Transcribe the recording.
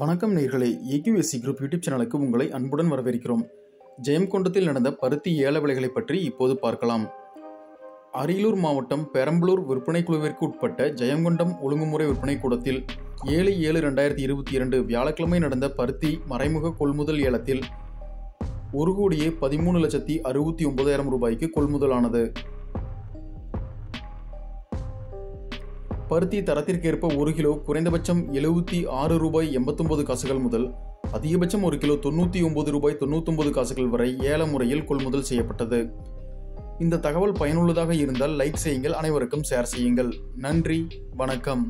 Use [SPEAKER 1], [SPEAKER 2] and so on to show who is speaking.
[SPEAKER 1] வணக்கம் நேர்களே. AQSC group YouTube சேனலுக்கு உங்களை அன்புடன் வரவேற்கிறோம். ஜெயங்கொண்டத்தில் நடந்த பருத்தி ஏல விலைகளை பற்றி இப்போது பார்க்கலாம். அரியலூர் மாவட்டம் பெரம்பலூர் விற்பனை குழுவிற்கு உட்பட்ட ஜெயங்கொண்டம் ஒழுங்குமுறை விற்பனை கூடத்தில் ஏழு ஏழு ரெண்டாயிரத்தி இருபத்தி இரண்டு வியாழக்கிழமை நடந்த பருத்தி மறைமுக கொள்முதல் ஏலத்தில் ஒரு கோடியே பதிமூணு லட்சத்தி அறுபத்தி ஒன்பதாயிரம் ரூபாய்க்கு கொள்முதலானது. பருத்தி தரத்திற்கேற்ப ஒரு கிலோ குறைந்தபட்சம் எழுபத்தி ஆறு ரூபாய் எண்பத்தொன்பது காசுகள் முதல் அதிகபட்சம் ஒரு கிலோ தொண்ணூற்றி ஒன்பது ரூபாய் தொண்ணூத்தொன்பது காசுகள் வரை ஏல முறையில் கொள்முதல் செய்யப்பட்டது. இந்த தகவல் பயனுள்ளதாக இருந்தால் லைக் செய்யுங்கள் அனைவருக்கும் ஷேர் செய்யுங்கள். நன்றி வணக்கம்.